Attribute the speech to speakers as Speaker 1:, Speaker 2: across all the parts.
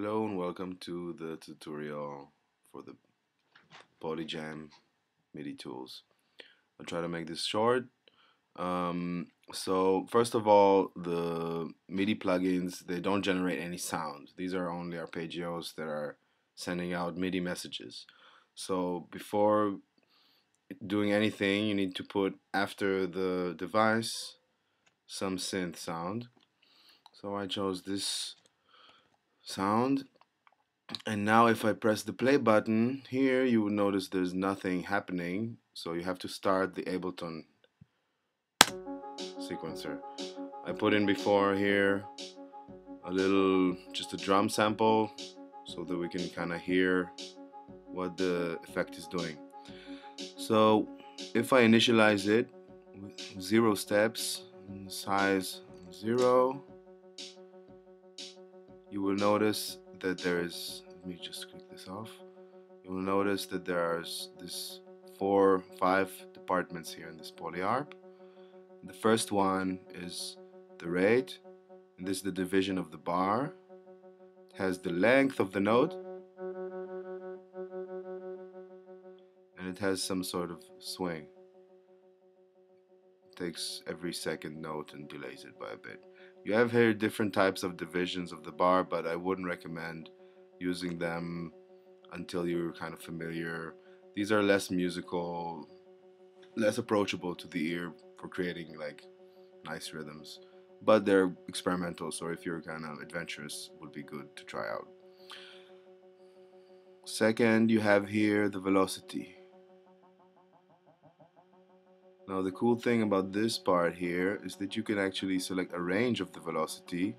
Speaker 1: Hello and welcome to the tutorial for the PolyJam MIDI tools. I'll try to make this short. Um, so first of all, the MIDI plugins, they don't generate any sound. These are only arpeggios that are sending out MIDI messages. So before doing anything, you need to put after the device some synth sound. So I chose this sound. And now if I press the play button here you will notice there's nothing happening. So you have to start the Ableton sequencer. I put in before here a little just a drum sample so that we can kind of hear what the effect is doing. So if I initialize it with zero steps size zero you will notice that there is let me just click this off. You will notice that there are this four five departments here in this polyarp. The first one is the rate and this is the division of the bar. It has the length of the note and it has some sort of swing. It takes every second note and delays it by a bit you have here different types of divisions of the bar, but I wouldn't recommend using them until you're kind of familiar. These are less musical, less approachable to the ear for creating like nice rhythms, but they're experimental, so if you're kind of adventurous, would be good to try out. Second, you have here the velocity. Now the cool thing about this part here is that you can actually select a range of the velocity.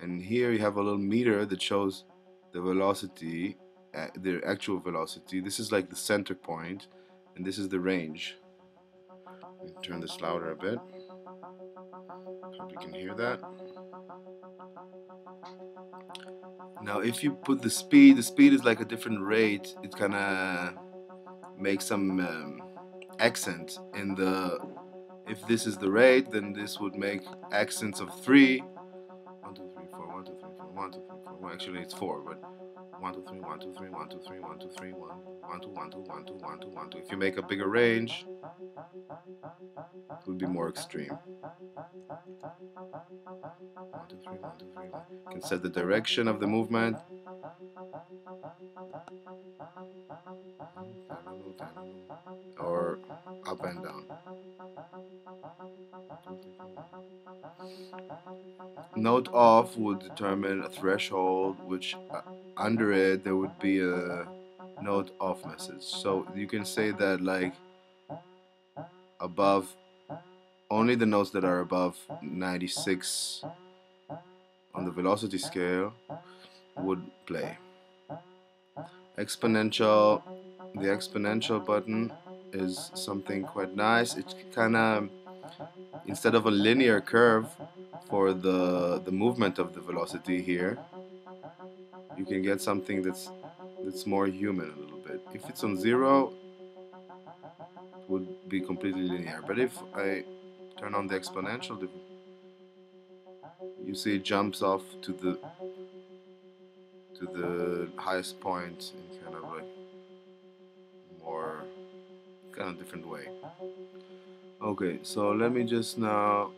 Speaker 1: And here you have a little meter that shows the velocity uh, the actual velocity. This is like the center point and this is the range. Turn this louder a bit. Hope you can hear that. Now if you put the speed the speed is like a different rate. It kind of makes some um, accent in the if this is the rate then this would make accents of three. One two three four one two three four one two three four actually it's four but one two three one two three one two three one two three one. One two one two one two one two one two. If you make a bigger range it would be more extreme. One two three one two three one. You can set the direction of the movement. Or up and down. Note off would determine a threshold which uh, under it there would be a note off message. So you can say that like above only the notes that are above 96 on the velocity scale would play. Exponential, the exponential button is something quite nice. It kind of, instead of a linear curve for the, the movement of the velocity here, you can get something that's, that's more human a little bit. If it's on zero, it would be completely linear. But if I turn on the exponential, you see it jumps off to the to the highest point in kind of like more kind of different way. Okay, so let me just now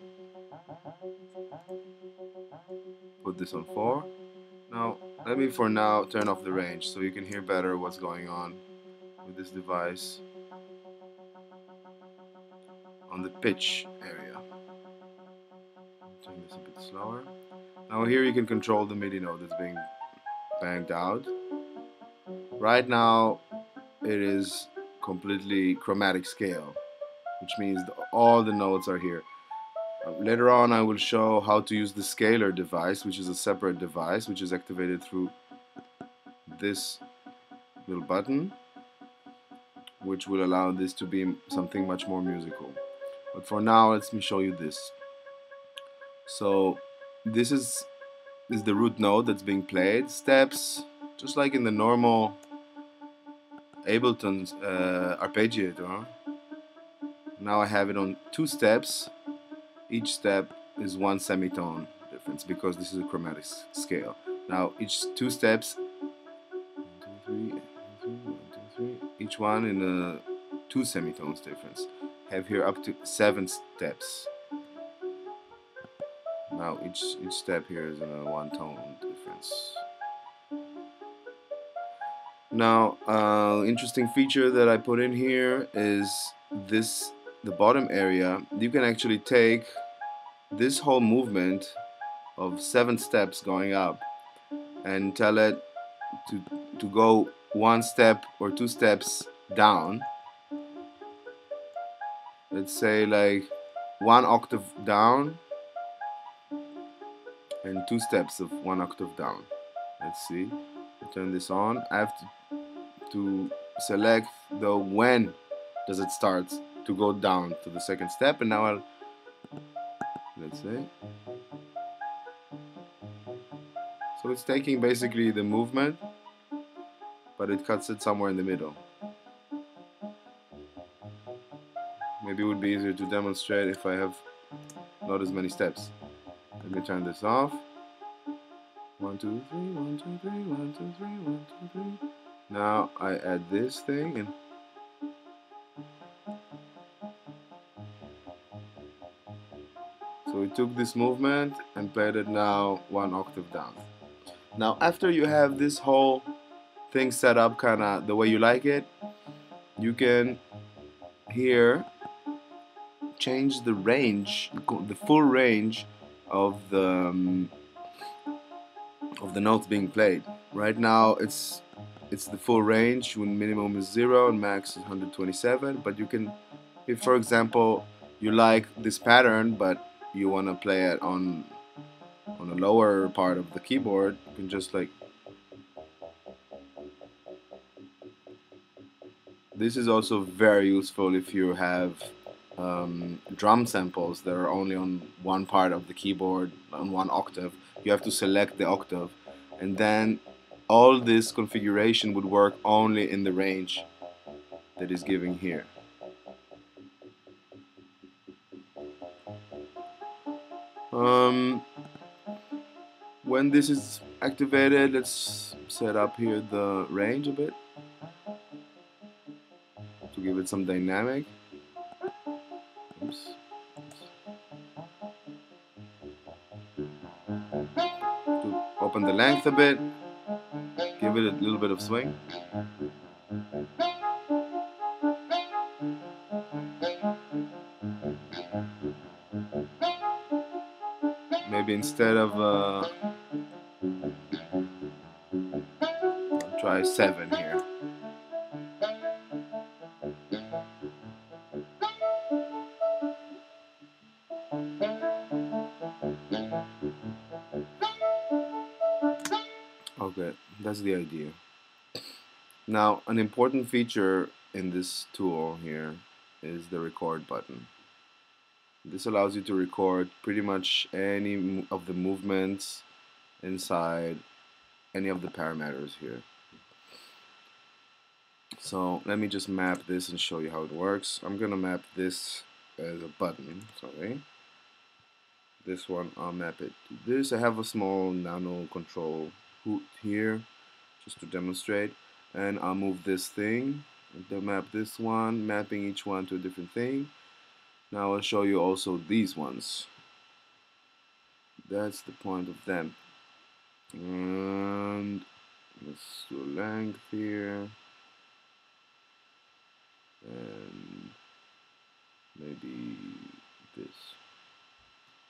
Speaker 1: put this on 4. Now, let me for now turn off the range so you can hear better what's going on with this device on the pitch area. Turn this a bit slower. Now here you can control the MIDI note that's being banged out. Right now it is completely chromatic scale, which means all the notes are here. Later on I will show how to use the scaler device, which is a separate device, which is activated through this little button, which will allow this to be something much more musical. But for now, let me show you this. So this is, is the root note that's being played. Steps, just like in the normal Ableton uh, arpeggiator. Now I have it on two steps. Each step is one semitone difference because this is a chromatic scale. Now each two steps, each one in a two semitones difference. Have here up to seven steps. Now each each step here is in a one tone difference. Now, uh, interesting feature that I put in here is this, the bottom area. You can actually take this whole movement of seven steps going up and tell it to, to go one step or two steps down. Let's say like one octave down and two steps of one octave down. Let's see. I turn this on. I have to to select the when does it start to go down to the second step and now I'll let's say so it's taking basically the movement but it cuts it somewhere in the middle. Maybe it would be easier to demonstrate if I have not as many steps. Let me turn this off. One two three one two three one two three one two three. Now I add this thing and we took this movement and played it now one octave down. Now after you have this whole thing set up kind of the way you like it, you can here change the range, the full range of the um, of the notes being played. Right now it's it's the full range when minimum is 0 and max is 127 but you can if for example you like this pattern but you want to play it on on a lower part of the keyboard you can just like this is also very useful if you have um, drum samples that are only on one part of the keyboard on one octave you have to select the octave and then all this configuration would work only in the range that is given here. Um, when this is activated, let's set up here the range a bit to give it some dynamic. Oops. To open the length a bit give it a little bit of swing. Instead of uh, try seven here. Okay, that's the idea. Now, an important feature in this tool here is the record button. This allows you to record pretty much any of the movements inside any of the parameters here. So let me just map this and show you how it works. I'm gonna map this as a button, sorry. This one, I'll map it to this. I have a small nanoKONTROL hoot here just to demonstrate and I'll move this thing to map this one mapping each one to a different thing now I'll show you also these ones that's the point of them and let's do length here and maybe this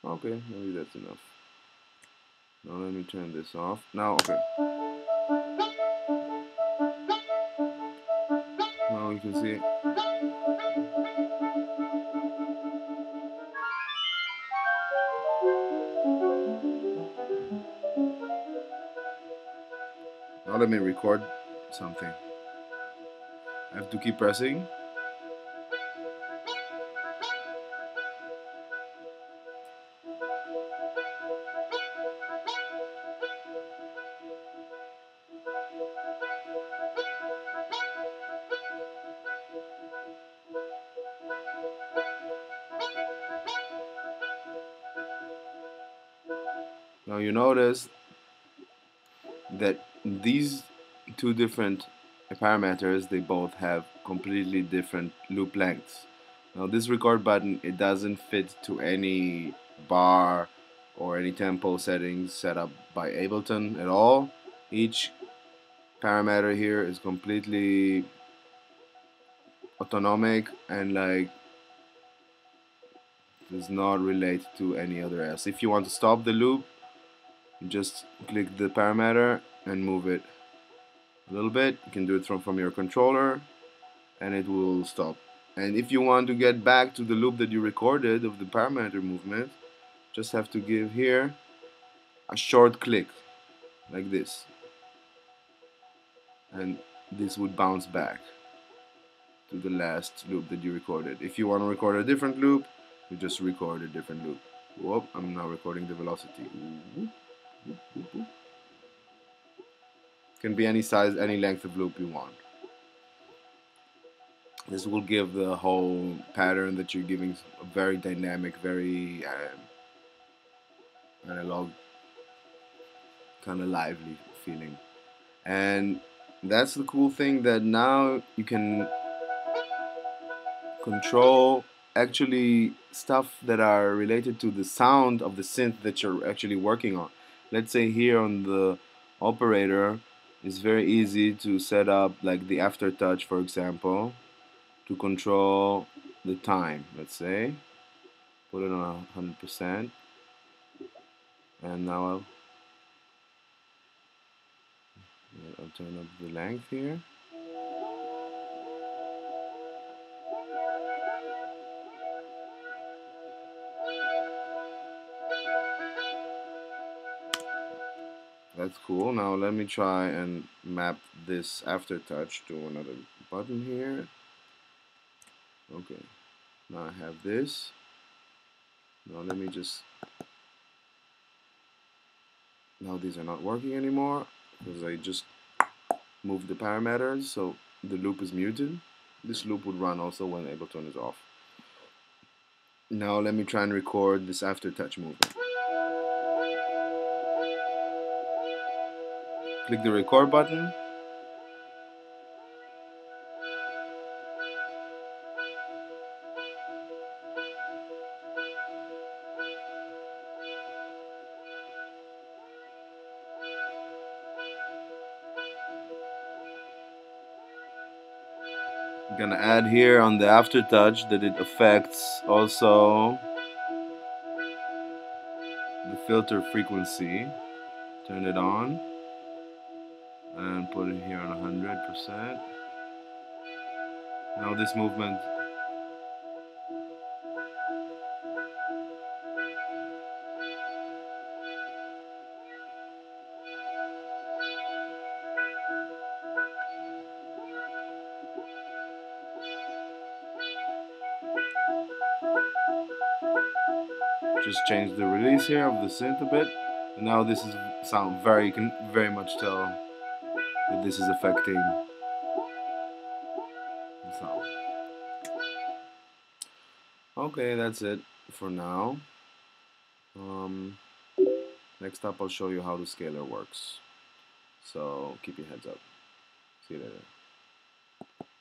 Speaker 1: okay maybe that's enough now let me turn this off. Now, okay. Now you can see. Now let me record something. I have to keep pressing. Now you notice that these two different parameters they both have completely different loop lengths. Now this record button it doesn't fit to any bar or any tempo settings set up by Ableton at all. Each parameter here is completely autonomic and like does not relate to any other else. If you want to stop the loop, just click the parameter and move it a little bit. You can do it from, from your controller and it will stop. And if you want to get back to the loop that you recorded of the parameter movement, just have to give here a short click like this. And this would bounce back to the last loop that you recorded. If you want to record a different loop you just record a different loop. Whoop I'm now recording the velocity can be any size any length of loop you want. This will give the whole pattern that you're giving a very dynamic very um, analog kind of lively feeling. And that's the cool thing that now you can control actually stuff that are related to the sound of the synth that you're actually working on. Let's say here on the operator it's very easy to set up like the aftertouch for example to control the time let's say. Put it on 100% and now I'll, I'll turn up the length here that's cool. Now let me try and map this aftertouch to another button here. Okay. Now I have this. Now let me just now these are not working anymore because I just moved the parameters so the loop is muted. This loop would run also when Ableton is off. Now let me try and record this aftertouch movement click the record button. I'm gonna add here on the aftertouch that it affects also the filter frequency. Turn it on and put it here on 100% now this movement. Just change the release here of the synth a bit. And now this is sound very you can very much tell that this is affecting sound okay that's it for now. Um, next up I'll show you how the scaler works. So keep your heads up. See you later